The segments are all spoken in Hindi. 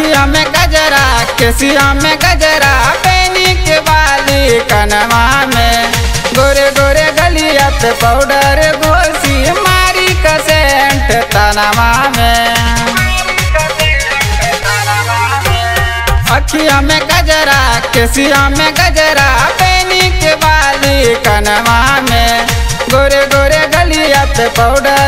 गजरा, केसिया में गजरा पेनी के बाली कनवा में। गोरे गोरे गलिया पे पाउडर घोसी, मारी का सेंट तनवा में। अखिया में गजरा, केसिया में गजरा पेनी के बाली कनवा में। गोरे गोरे गलिया पे पाउडर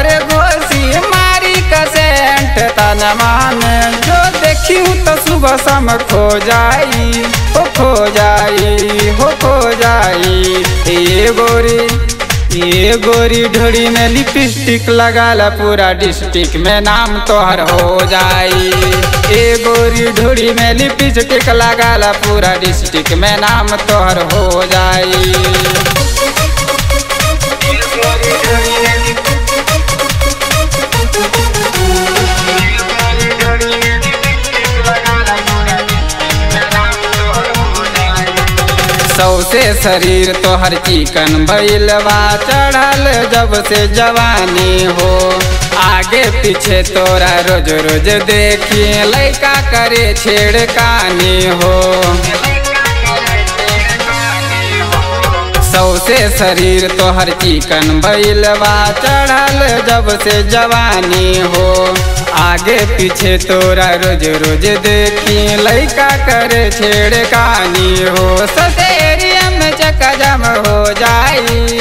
में जो देखी हूँ तो सुबह शाम खो जाई हो खो जाई हो खो जाई। ये गोरी ये गोरी ढोड़ी में लिपस्टिक लगाला पूरा डिस्ट्रिक्ट में, नाम तोहर हो जाई। ए गोरी ढोड़ी में लिपस्टिक लगाला पूरा डिस्ट्रिक्ट में, नाम तोहर हो जाई। सौसे शरीर तोहर चिकन भैलवा चढ़ल जब से जवानी हो। आगे पीछे तोरा रोज रोज देखी लैका करे छेड़कानी हो। सौसे शरीर तोहर चिकन भैलवा चढ़ल जब से जवानी हो। आगे पीछे तोरा रोज रोज देखी लैका करे छेड़कानी हो। सतेरिया में चकजम हो जाई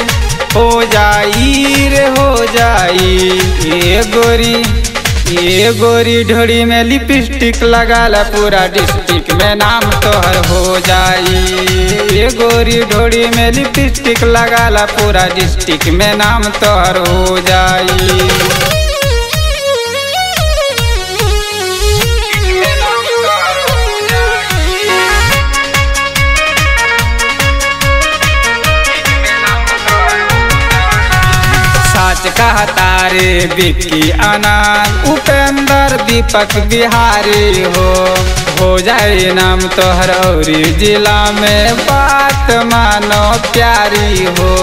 हो जाई रे, हो जाई। ये गोरी ये गोरी ढोड़ी में लिपस्टिक लगाला, पूरा डिस्ट्रिक्ट में नाम तोहर हो जाई। ये गोरी ढोड़ी में लिपस्टिक लगाला, पूरा डिस्ट्रिक्ट में नाम तोहर हो जाई। सच कहता रे बिक्की आनंद उपेंद्र, दीपक बिहारी हो। हो जाए नाम तोहर औरी जिला में। बात मानो प्यारी हो।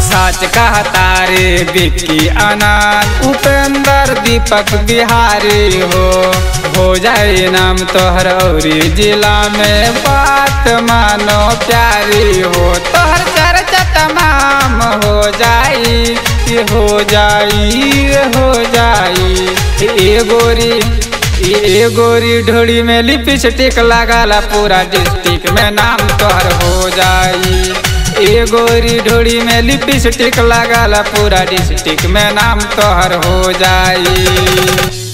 सच कहता रे बिक्की आनंद उपेंद्र, दीपक बिहारी हो। हो जाए नाम तोहर औरी जिला में। बात मानो प्यारी हो। तोहर तमाम हो जाई हो जाई हो जाई। ए गोरी ए गोरी ढोड़ी में लिपस्टिक लगाला, पूरा डिस्ट्रिक्ट में नाम तोहर हो जाई। ए गोरी ढोड़ी में लिपस्टिक लगाला, पूरा डिस्ट्रिक्ट में नाम तोहर हो जाई।